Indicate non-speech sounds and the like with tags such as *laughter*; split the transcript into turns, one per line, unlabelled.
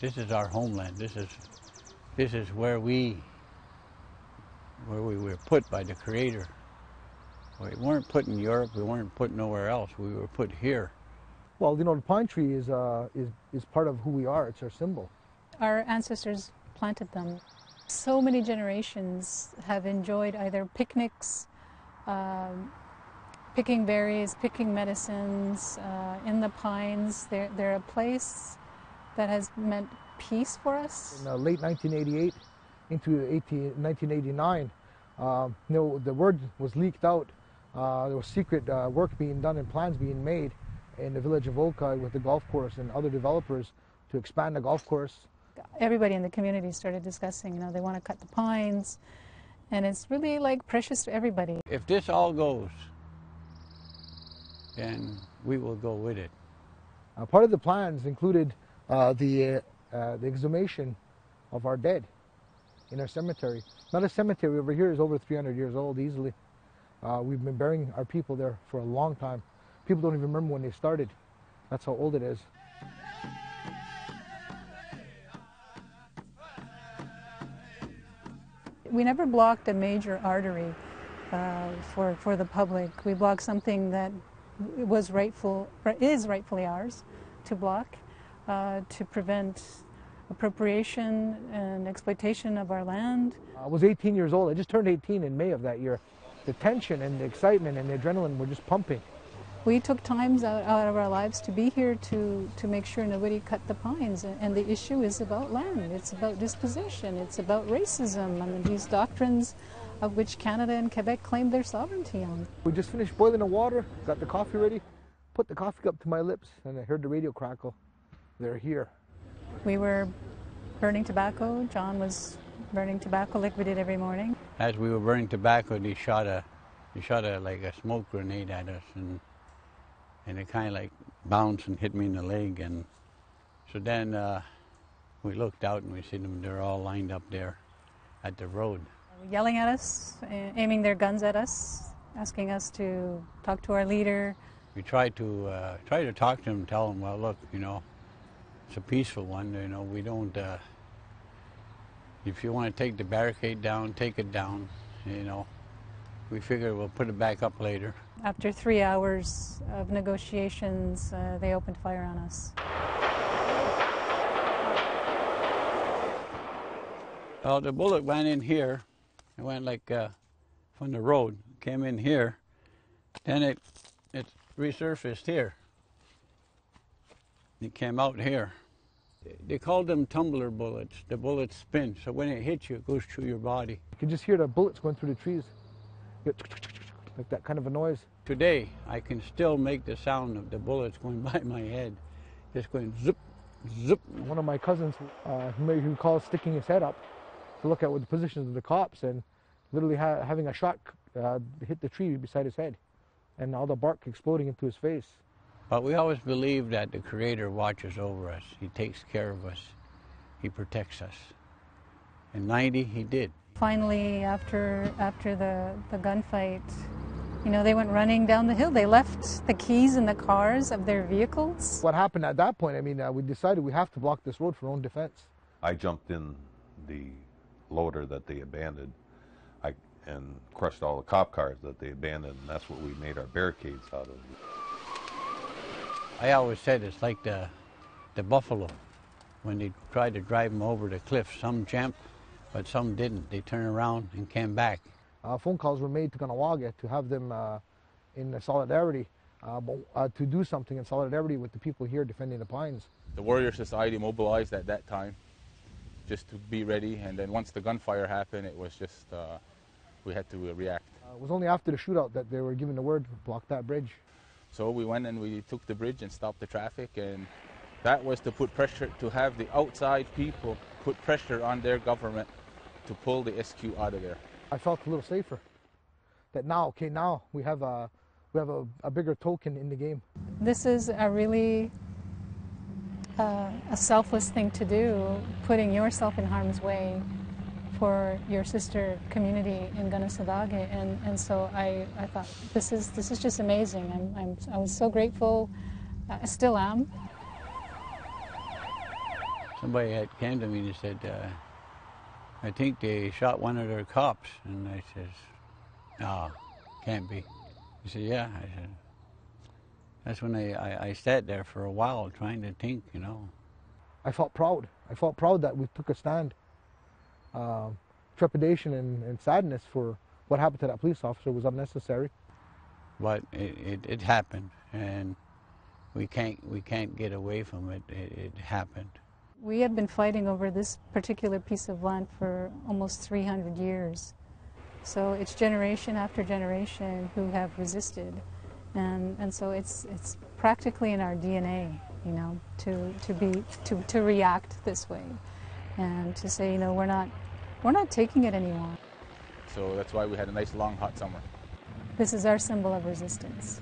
This is our homeland. This is this is where we where we were put by the Creator. We weren't put in Europe. We weren't put nowhere else. We were put here.
Well, you know, the pine tree is, uh, is, is part of who we are. It's our symbol.
Our ancestors planted them. So many generations have enjoyed either picnics, um, picking berries, picking medicines uh, in the pines. They're, they're a place that has meant peace for us.
In uh, late 1988 into 18, 1989, uh, you know, the word was leaked out. Uh, there was secret uh, work being done and plans being made in the village of Oka with the golf course and other developers to expand the golf course.
Everybody in the community started discussing, you know, they want to cut the pines, and it's really like precious to everybody.
If this all goes, then we will go with it.
Uh, part of the plans included the, uh, the exhumation of our dead in our cemetery. Not a cemetery over here is over 300 years old easily. Uh, we've been burying our people there for a long time. People don't even remember when they started. That's how old it is.
We never blocked a major artery uh, for, for the public. We blocked something that was rightful, is rightfully ours to block uh, to prevent appropriation and exploitation of our land.
I was 18 years old. I just turned 18 in May of that year. The tension and the excitement and the adrenaline were just pumping.
We took times out, out of our lives to be here to, to make sure nobody cut the pines. And the issue is about land, it's about dispossession, it's about racism, and these doctrines of which Canada and Quebec claim their sovereignty on.
We just finished boiling the water, got the coffee ready, put the coffee cup to my lips, and I heard the radio crackle. They're here.
We were burning tobacco. John was burning tobacco like we did every morning.
As we were burning tobacco, they shot a, they shot a like a smoke grenade at us, and and it kind of like bounced and hit me in the leg, and so then uh, we looked out and we see them. They're all lined up there at the road,
yelling at us, aiming their guns at us, asking us to talk to our leader.
We tried to uh, try to talk to them, tell them, well, look, you know, it's a peaceful one. You know, we don't. Uh, if you want to take the barricade down, take it down. You know, we figure we'll put it back up later.
After three hours of negotiations, uh, they opened fire on us.
Well, the bullet went in here. It went like uh, from the road, came in here. Then it it resurfaced here. It came out here. They called them tumbler bullets. The bullets spin, so when it hits you, it goes through your body.
You can just hear the bullets going through the trees. Like that kind of a noise.
Today, I can still make the sound of the bullets going *laughs* by my head, just going zip, zip.
One of my cousins, uh, he recalls sticking his head up to look at what the positions of the cops and literally ha having a shot uh, hit the tree beside his head and all the bark exploding into his face.
But we always believe that the Creator watches over us. He takes care of us. He protects us. In 90, he did.
Finally, after, after the, the gunfight, you know, they went running down the hill. They left the keys in the cars of their vehicles.
What happened at that point, I mean, uh, we decided we have to block this road for our own defense.
I jumped in the loader that they abandoned I, and crushed all the cop cars that they abandoned, and that's what we made our barricades out of.
I always said it's like the, the buffalo. When they tried to drive them over the cliff, some jumped, but some didn't. They turned around and came back.
Uh, phone calls were made to Kahnawake to have them uh, in solidarity, uh, uh, to do something in solidarity with the people here defending the pines.
The Warrior Society mobilized at that time just to be ready, and then once the gunfire happened, it was just, uh, we had to react.
Uh, it was only after the shootout that they were given the word to block that bridge.
So we went and we took the bridge and stopped the traffic and that was to put pressure, to have the outside people put pressure on their government to pull the SQ out of there.
I felt a little safer that now, okay, now we have a, we have a, a bigger token in the game.
This is a really uh, a selfless thing to do, putting yourself in harm's way for your sister community in Kanehsatake, and, and so I, I thought this is this is just amazing. I'm, I'm I was so grateful, I still am.
somebody had came to me and said, uh, I think they shot one of their cops. And I says, no, can't be. He said, yeah. I said, that's when I, I, I sat there for a while trying to think, you know.
I felt proud. I felt proud that we took a stand. Um, trepidation and, and sadness for what happened to that police officer was unnecessary.
But it, it, it happened, and we can't, we can't get away from it. It, it happened.
We have been fighting over this particular piece of land for almost 300 years. So it's generation after generation who have resisted. And, and so it's, it's practically in our DNA, you know, to, to, be, to, to react this way and to say, you know, we're not, we're not taking it anymore.
So that's why we had a nice long hot summer.
This is our symbol of resistance.